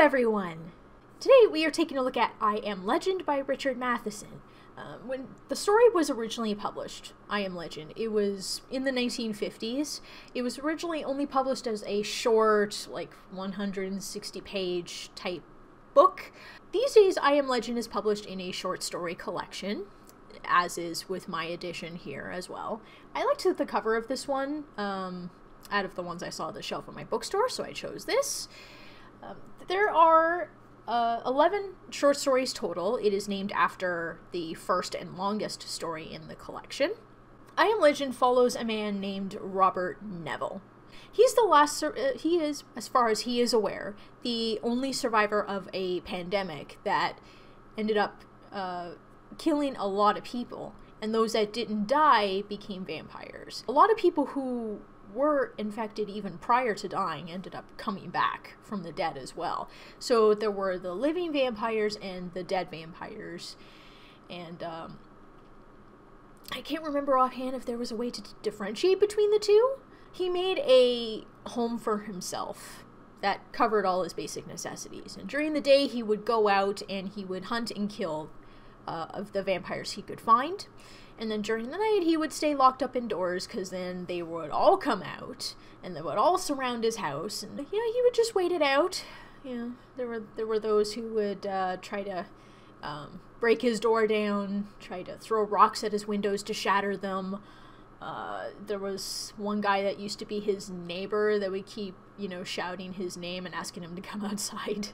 everyone! Today we are taking a look at I Am Legend by Richard Matheson. Uh, when the story was originally published, I Am Legend, it was in the 1950s. It was originally only published as a short, like 160 page type book. These days, I Am Legend is published in a short story collection, as is with my edition here as well. I liked the cover of this one um, out of the ones I saw on the shelf at my bookstore, so I chose this. Um, there are uh, 11 short stories total. It is named after the first and longest story in the collection. I Am Legend follows a man named Robert Neville. He's the last, uh, he is, as far as he is aware, the only survivor of a pandemic that ended up uh, killing a lot of people. And those that didn't die became vampires. A lot of people who were infected even prior to dying ended up coming back from the dead as well. So there were the living vampires and the dead vampires. And um, I can't remember offhand if there was a way to differentiate between the two. He made a home for himself that covered all his basic necessities. And during the day, he would go out and he would hunt and kill uh, of the vampires he could find. And then during the night, he would stay locked up indoors because then they would all come out and they would all surround his house. And, you know, he would just wait it out. You know, there were, there were those who would uh, try to um, break his door down, try to throw rocks at his windows to shatter them. Uh, there was one guy that used to be his neighbor that would keep, you know, shouting his name and asking him to come outside.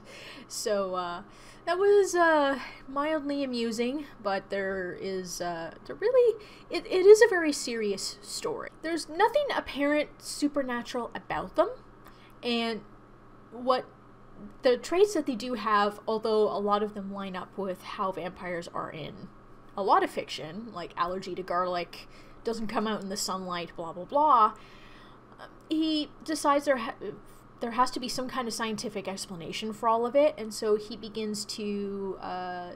So uh, that was uh, mildly amusing, but there is uh, there really it, it is a very serious story. There's nothing apparent supernatural about them, and what the traits that they do have, although a lot of them line up with how vampires are in a lot of fiction, like allergy to garlic doesn't come out in the sunlight, blah blah blah. He decides there ha- there has to be some kind of scientific explanation for all of it, and so he begins to uh,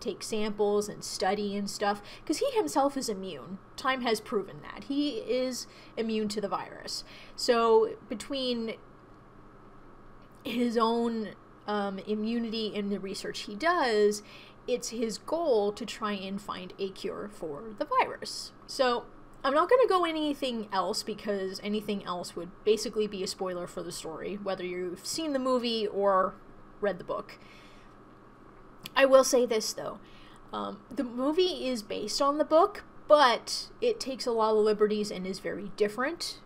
take samples and study and stuff because he himself is immune. Time has proven that he is immune to the virus. So between his own um, immunity and the research he does, it's his goal to try and find a cure for the virus. So I'm not going to go anything else because anything else would basically be a spoiler for the story, whether you've seen the movie or read the book. I will say this though um, the movie is based on the book, but it takes a lot of liberties and is very different.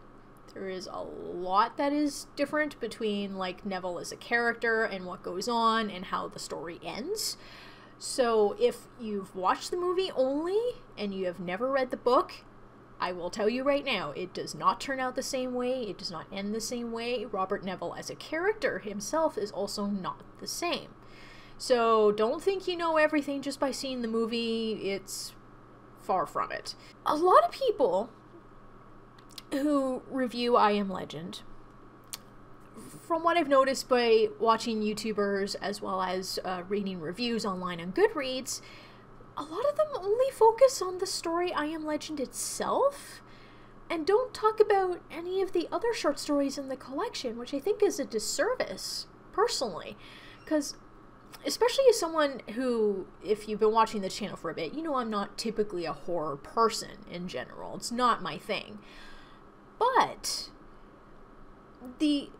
There is a lot that is different between like Neville as a character and what goes on and how the story ends. So if you've watched the movie only and you have never read the book, I will tell you right now, it does not turn out the same way. It does not end the same way. Robert Neville as a character himself is also not the same. So don't think you know everything just by seeing the movie. It's far from it. A lot of people who review I Am Legend from what I've noticed by watching YouTubers as well as uh, reading reviews online on Goodreads, a lot of them only focus on the story I Am Legend itself and don't talk about any of the other short stories in the collection, which I think is a disservice, personally. Because, especially as someone who, if you've been watching the channel for a bit, you know I'm not typically a horror person in general. It's not my thing. But, the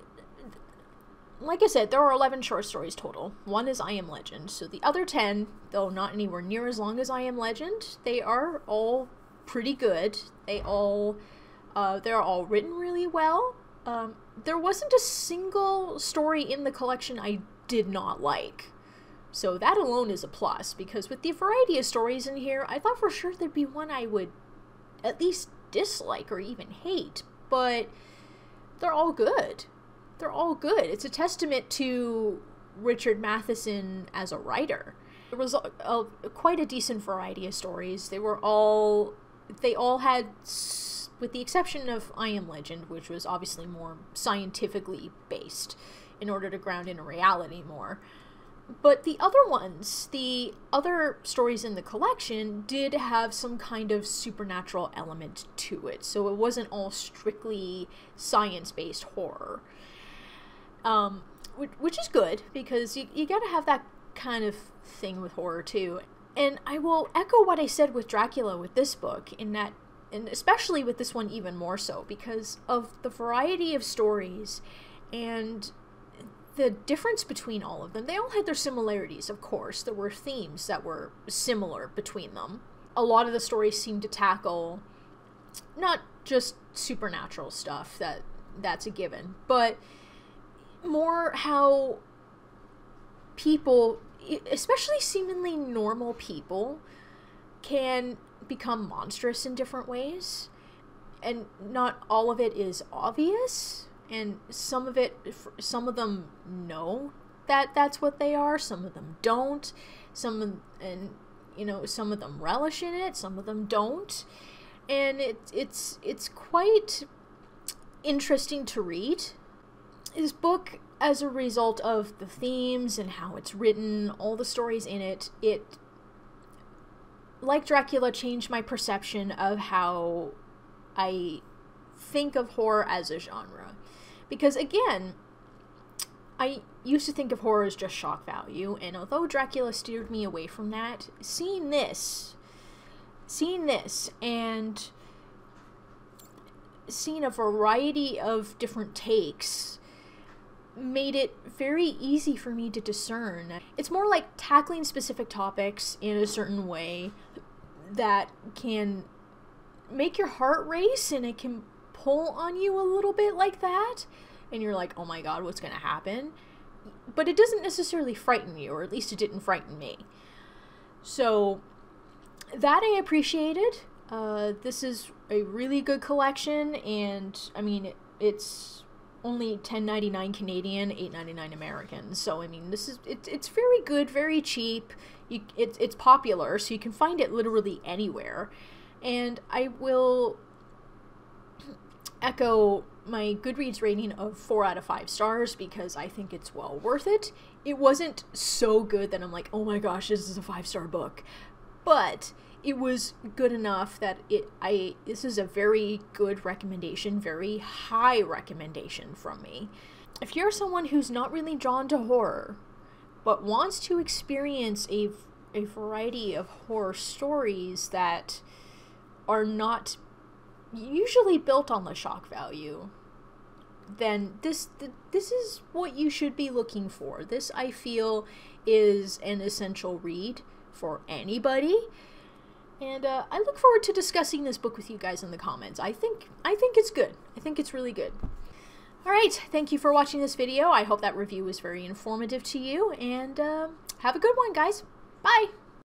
like I said, there are 11 short stories total. One is I Am Legend. So the other 10, though not anywhere near as long as I Am Legend, they are all pretty good. They all, uh, they're all written really well. Um, there wasn't a single story in the collection I did not like. So that alone is a plus, because with the variety of stories in here, I thought for sure there'd be one I would at least dislike or even hate, but they're all good they're all good. It's a testament to Richard Matheson as a writer. There was a, a, quite a decent variety of stories. They were all they all had with the exception of I Am Legend, which was obviously more scientifically based in order to ground in reality more. But the other ones, the other stories in the collection, did have some kind of supernatural element to it. So it wasn't all strictly science based horror. Um, which is good because you, you gotta have that kind of thing with horror too. And I will echo what I said with Dracula with this book, in that, and especially with this one even more so, because of the variety of stories and the difference between all of them. They all had their similarities, of course. There were themes that were similar between them. A lot of the stories seemed to tackle not just supernatural stuff that that's a given, but more how people, especially seemingly normal people, can become monstrous in different ways. And not all of it is obvious, and some of it, some of them know that that's what they are, some of them don't. Some and you know, some of them relish in it, some of them don't. And it, it's it's quite interesting to read. His book as a result of the themes and how it's written, all the stories in it, it, like Dracula, changed my perception of how I think of horror as a genre. Because again, I used to think of horror as just shock value, and although Dracula steered me away from that, seeing this, seeing this, and seeing a variety of different takes made it very easy for me to discern. It's more like tackling specific topics in a certain way that can make your heart race and it can pull on you a little bit like that. And you're like, oh my god, what's to happen? But it doesn't necessarily frighten you, or at least it didn't frighten me. So that I appreciated. Uh, this is a really good collection, and I mean, it, it's only 10.99 Canadian, 8.99 American. So I mean, this is it, it's very good, very cheap. You, it, it's popular, so you can find it literally anywhere. And I will echo my Goodreads rating of 4 out of 5 stars because I think it's well worth it. It wasn't so good that I'm like, oh my gosh, this is a 5 star book. But it was good enough that it I this is a very good recommendation, very high recommendation from me. If you're someone who's not really drawn to horror but wants to experience a a variety of horror stories that are not usually built on the shock value, then this this is what you should be looking for. This I feel is an essential read for anybody and uh, I look forward to discussing this book with you guys in the comments. I think I think it's good. I think it's really good. All right, thank you for watching this video. I hope that review was very informative to you, and uh, have a good one, guys. Bye.